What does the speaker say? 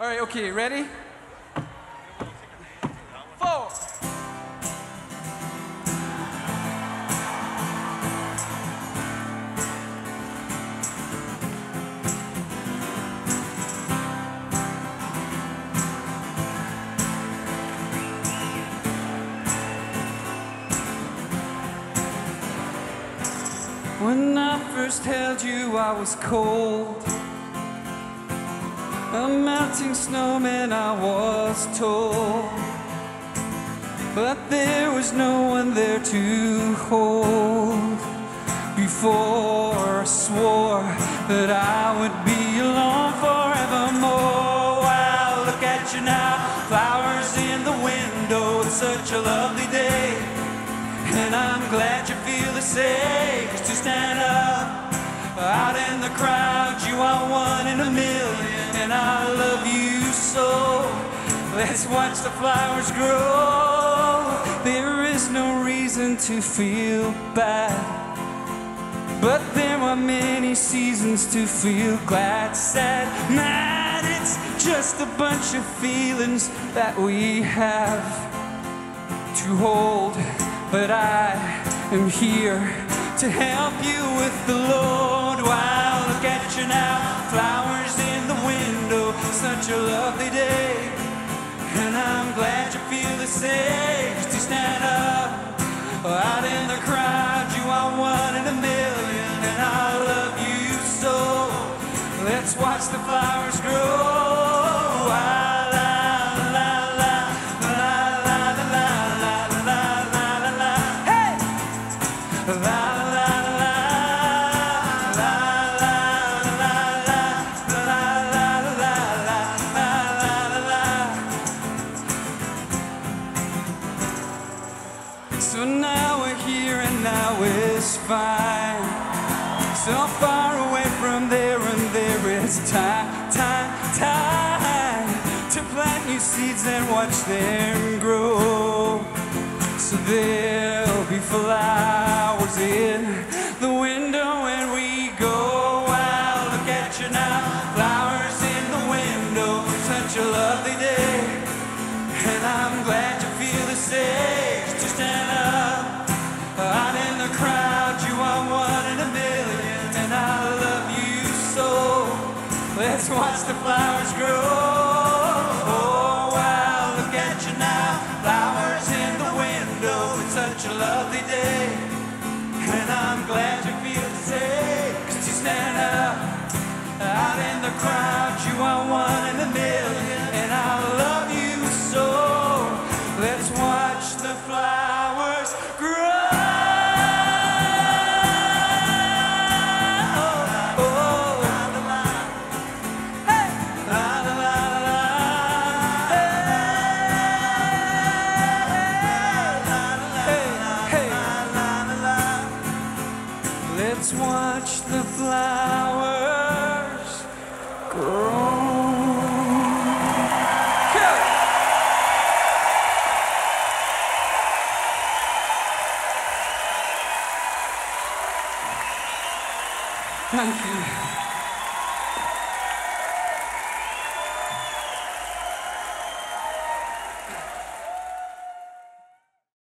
All right, okay, ready? Four. When I first held you, I was cold. Melting snowman, I was told. But there was no one there to hold. Before I swore that I would be alone forevermore. Wow, look at you now, flowers in the window. It's such a lovely day. And I'm glad you feel the same. Cause to stand up out in the crowd, you are one in a million. I love you so. Let's watch the flowers grow. There is no reason to feel bad. But there are many seasons to feel glad, sad, mad. It's just a bunch of feelings that we have to hold. But I am here to help you with the load. Wow, look at you now, such a lovely day. And I'm glad you feel the same. To stand up out in the crowd, you are one in a million, and I love you so. Let's watch the flowers grow. It's fine. So far away from there and there is time, time, time to plant new seeds and watch them grow. So there'll be flowers in the window when we go out. Look at you now, flowers in the window, such a lovely day. And I'm glad you feel the same. Watch the flowers grow. Let's watch the flowers grow.